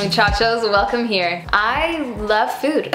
muchachos, welcome here. I love food.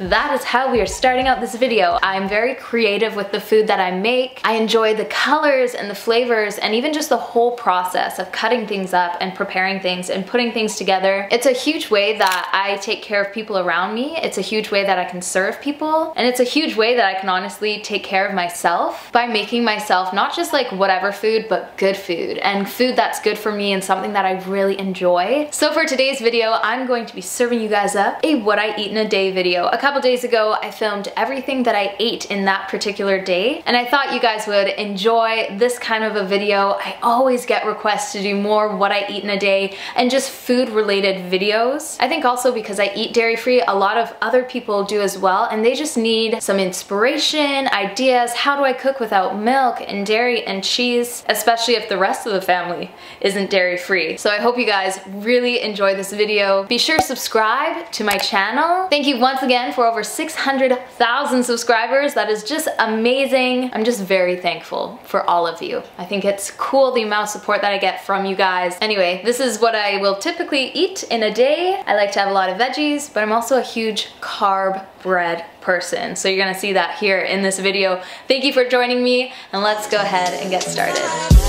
that is how we are starting out this video. I'm very creative with the food that I make. I enjoy the colors and the flavors and even just the whole process of cutting things up and preparing things and putting things together. It's a huge way that I take care of people around me. It's a huge way that I can serve people. And it's a huge way that I can honestly take care of myself by making myself not just like whatever food, but good food and food that's good for me and something that I really enjoy. So for today's video, video, I'm going to be serving you guys up a what I eat in a day video. A couple days ago, I filmed everything that I ate in that particular day, and I thought you guys would enjoy this kind of a video. I always get requests to do more what I eat in a day and just food related videos. I think also because I eat dairy free, a lot of other people do as well, and they just need some inspiration, ideas, how do I cook without milk and dairy and cheese, especially if the rest of the family isn't dairy free. So I hope you guys really enjoy this video video. Be sure to subscribe to my channel. Thank you once again for over 600,000 subscribers. That is just amazing. I'm just very thankful for all of you. I think it's cool the amount of support that I get from you guys. Anyway, this is what I will typically eat in a day. I like to have a lot of veggies, but I'm also a huge carb bread person. So you're gonna see that here in this video. Thank you for joining me and let's go ahead and get started.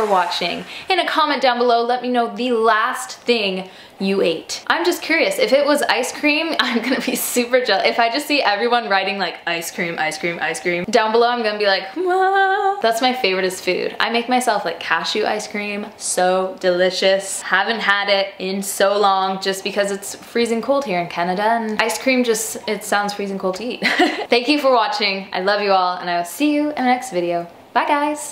For watching. In a comment down below, let me know the last thing you ate. I'm just curious, if it was ice cream, I'm gonna be super jealous. If I just see everyone writing like ice cream, ice cream, ice cream, down below I'm gonna be like, that's my favoriteest food. I make myself like cashew ice cream, so delicious. Haven't had it in so long just because it's freezing cold here in Canada and ice cream just, it sounds freezing cold to eat. Thank you for watching. I love you all and I will see you in the next video. Bye guys.